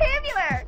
tubular.